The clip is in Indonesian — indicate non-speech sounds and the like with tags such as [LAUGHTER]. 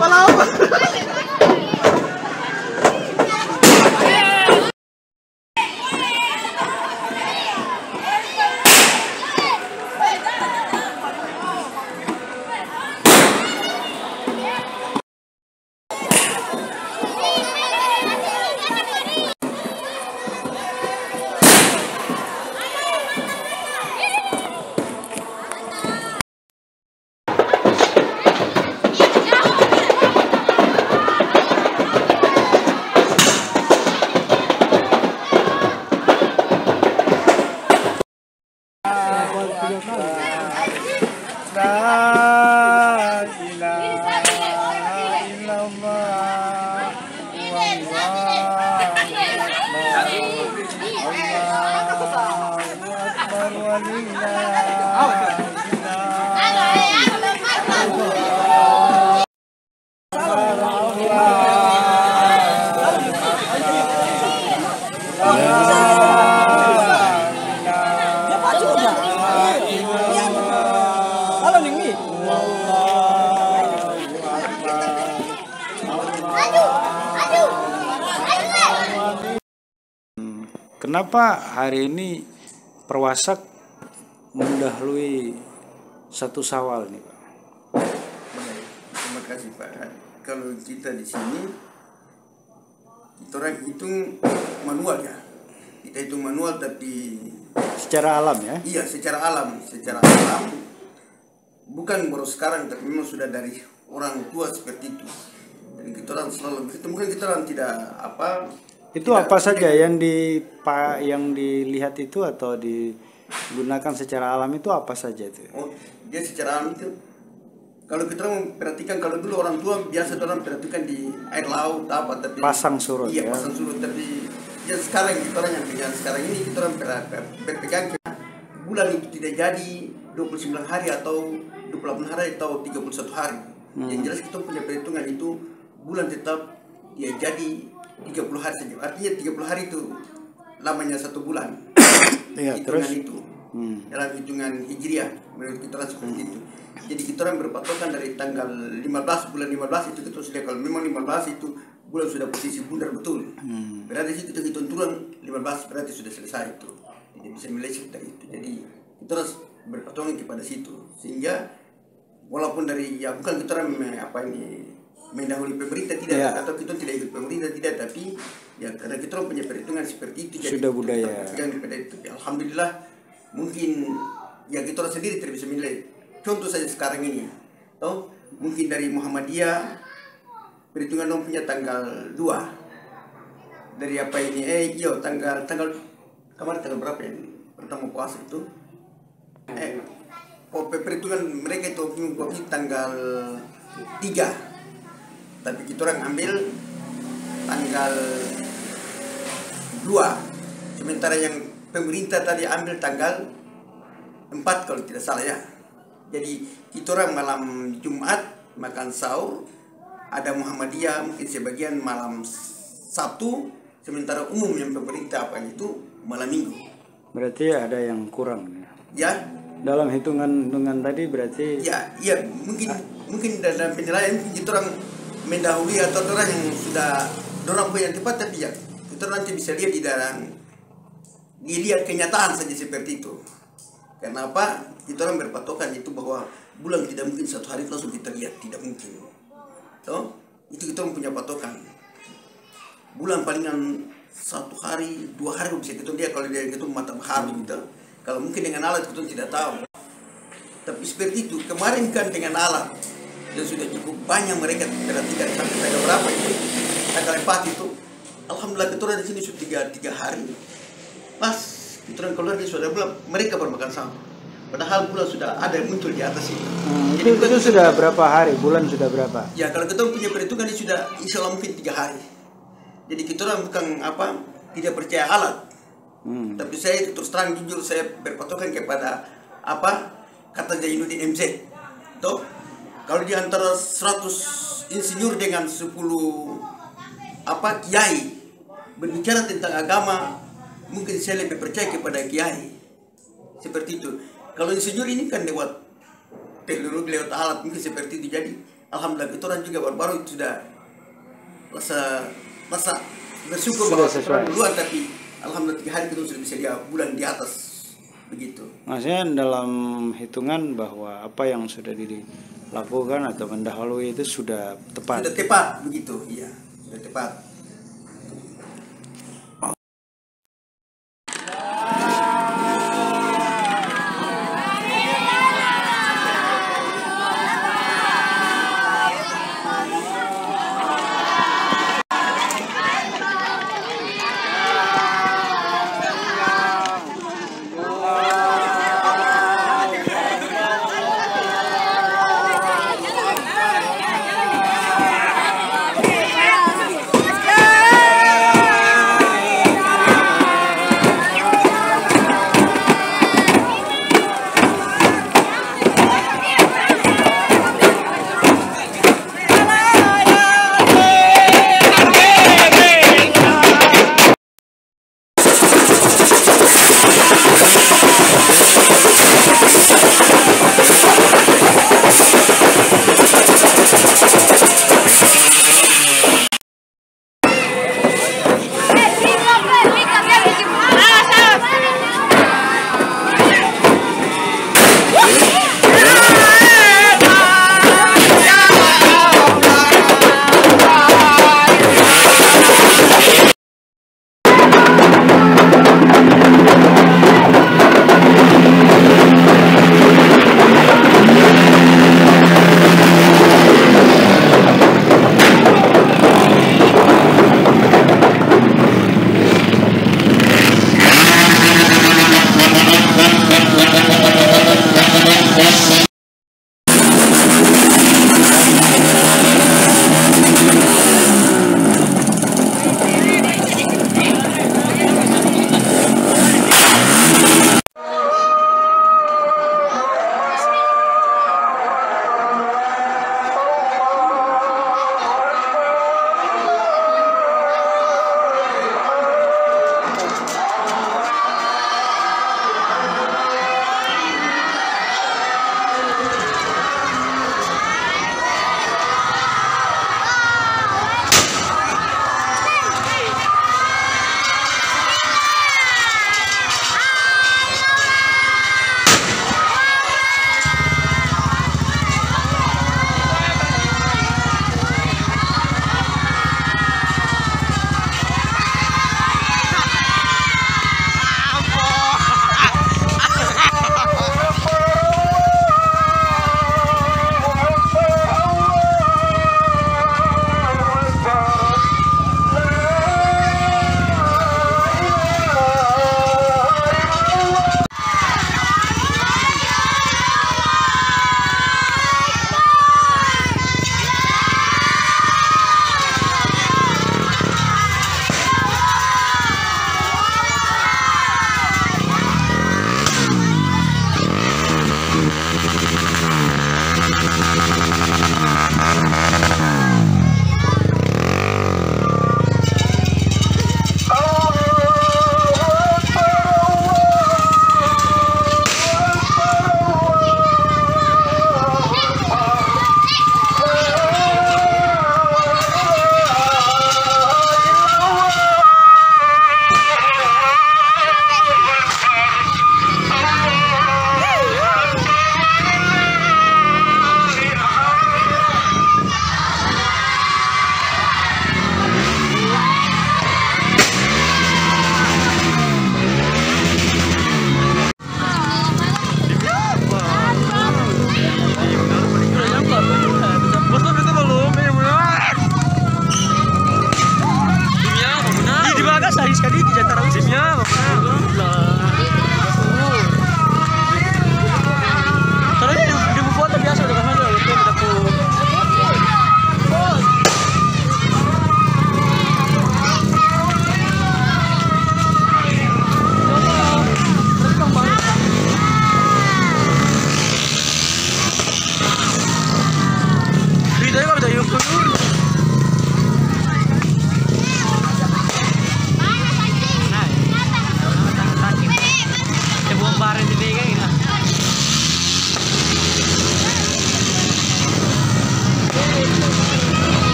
follow. 来。来来 Kenapa hari ini perwasak mendahului satu sawal nih Pak? Baik, terima kasih Pak. Kalau kita di sini, kita hitung manual ya. Kita hitung manual tapi Secara alam ya? iya secara alam, secara alam bukan baru sekarang tapi memang sudah dari orang tua seperti itu. Dan kita orang selalu begitu. Mungkin kita orang tidak apa Itu tidak- apa saja yang di pa- yang dilihat itu atau digunakan secara alam itu apa saja itu? Oh, dia secara alam itu kalau kita memperhatikan kalau dulu orang tua biasa orang perhatikan di air laut apa tapi Pasang surut iya ya. pasang surut tapi ya sekarang kita orang yang pegang sekarang ini kita orang ber- ber- berpegang ke bulan itu tidak jadi 29 hari atau 28 hari atau 31 hari Hmm. yang jelas kita punya perhitungan itu bulan tetap ya jadi 30 hari saja. Artinya 30 hari itu lamanya satu bulan. [COUGHS] Iya, hitungan terus? itu. Hmm. dalam hitungan hijriah menurut kita orang seperti itu. Jadi kita orang berpatokan dari tanggal 15 bulan 15 itu kita sudah kalau memang 15 itu bulan sudah posisi bundar betul. Berarti sih kita hitung turun 15 berarti sudah selesai itu. Tidak bisa meleset dari itu. Jadi kita harus berpatokan kepada situ. Sehingga walaupun dari ya bukan kita orang apa ini mendahului pemerintah tidak. Ya. atau kita tidak ikut pemerintah tidak. Tapi ya karena kita orang punya perhitungan seperti itu Sudah budaya. kita berpegang kepada itu. Ya, alhamdulillah mungkin ya kita orang sendiri tidak bisa menilai. Contoh saja sekarang ini. Toh mungkin dari Muhammadiyah perhitungan dong punya tanggal 2 dari apa ini? Eh iyo tanggal tanggal kemarin tanggal berapa ya pertama puasa itu? Eh oh, perhitungan mereka itu punya tanggal 3 tapi kita orang ambil tanggal 2 sementara yang pemerintah tadi ambil tanggal 4 kalau tidak salah ya. Jadi kita orang malam Jumat makan sahur ada Muhammadiyah mungkin sebagian malam Sabtu sementara umum yang pemerintah apa itu malam Minggu. Berarti ada yang kurang ya. ya. Dalam hitungan-hitungan tadi berarti ya iya mungkin mungkin dalam penilaian kita orang mendahului atau orang yang sudah orang punya tepat tapi ya kita nanti bisa lihat di dalam dilihat kenyataan saja seperti itu. Karena apa kita orang berpatokan itu bahwa bulan tidak mungkin satu hari langsung kita lihat tidak mungkin. Toh? Itu kita punya patokan. Bulan palingan satu hari dua hari bisa kita lihat kalau dia itu mata baharu gitu. Kalau mungkin dengan alat kita tidak tahu. Tapi seperti itu kemarin kan dengan alat yang sudah cukup banyak mereka. Perhatikan sampai tanggal berapa itu tanggal empat itu. Alhamdulillah kita orang di sini sudah tiga, tiga hari. Orang keluar dia sudah bulan mereka baru makan sahur padahal bulan sudah ada yang muncul di atas itu Hmm, Jadi itu, itu sudah berapa hari? Bulan sudah berapa? ya kalau kita punya perhitungan ini sudah insya Allah mungkin tiga hari. Jadi kita orang bukan apa tidak percaya alat. Hmm. tapi saya itu terus terang jujur saya berpatokan kepada apa kata Zainuddin MZ toh kalau di antara 100 insinyur dengan 10 apa kiai berbicara tentang agama mungkin saya lebih percaya kepada kiai. Seperti itu. Kalau insinyur ini kan lewat teknologi lewat alat mungkin seperti itu. Jadi alhamdulillah kita orang juga baru-baru itu sudah rasa rasa bersyukur bahwa duluan tapi alhamdulillah tiga hari kita sudah bisa lihat bulan di atas begitu. Maksudnya dalam hitungan bahwa apa yang sudah dilakukan atau mendahului itu sudah tepat. sudah tepat begitu iya. Sudah tepat